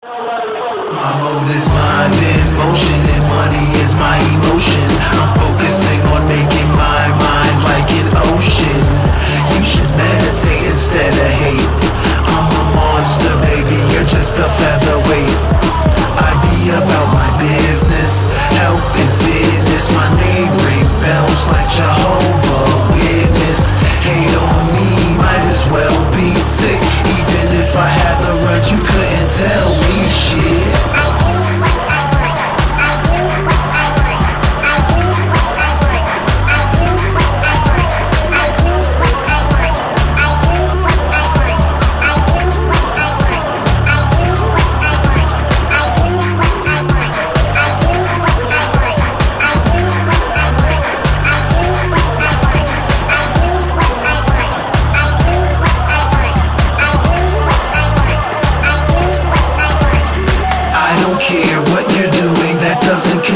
My mode is mind in motion and money is my emotion. I'm focusing on making my mind like an ocean. You should meditate instead of hate. I'm a monster, baby, you're just a featherweight. I be about my business, health and fitness. My name ring bells like Jehovah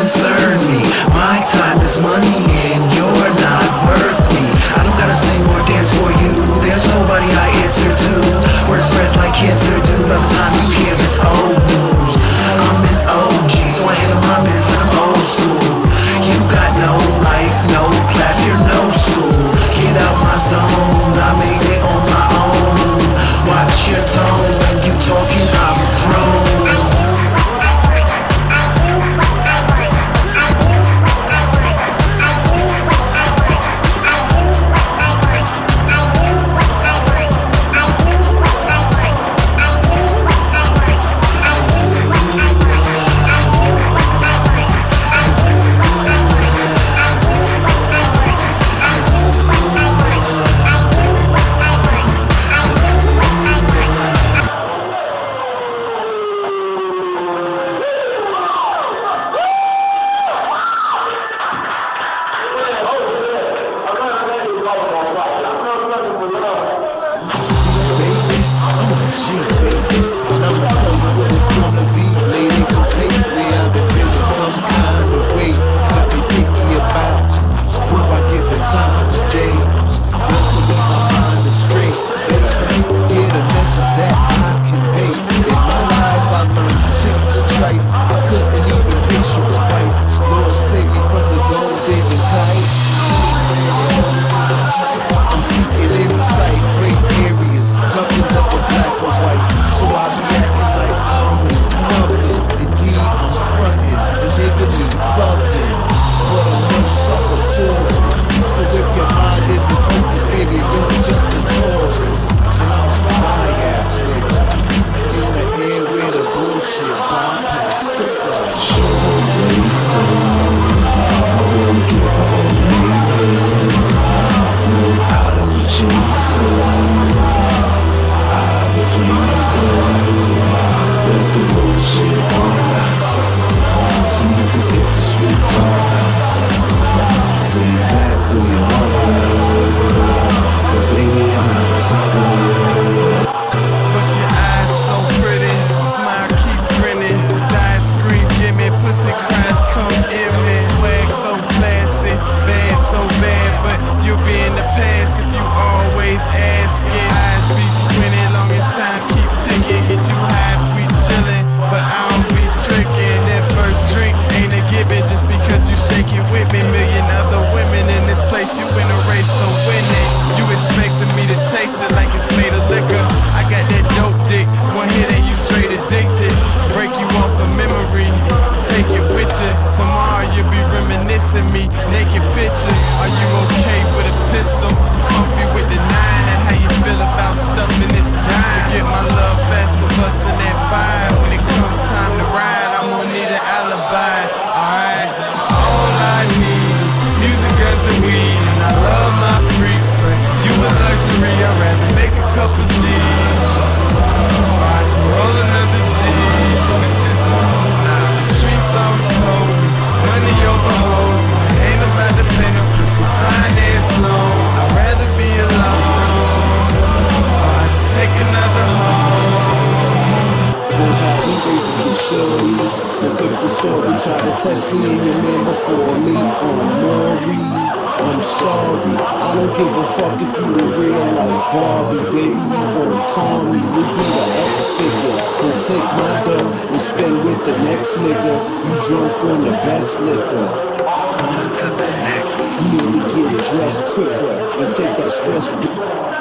concern me. My time is money and you're not worth me. I don't gotta sing or dance for you, there's nobody I answer to. Words spread like cancer do by the time you hear this old news. I'm an OG, so I handle my biz like I'm old school. You got no life, no class, you're no school. Get out my zone, I made it on my own. Watch your tone when you talking, I'd rather make a couple G's. Or I can roll another streets me money. Ain't about to finance loans. I'd rather be alone. I just take another home. Flip the story, try to test me and your man before me I'm Maury, I'm sorry I don't give a fuck if you the real life Barbie Baby, you won't call me, you'll be the ex figure. Won't take my dough and spend with the next nigga. You drunk on the best liquor. On to the next. You need to get dressed quicker and take that stress.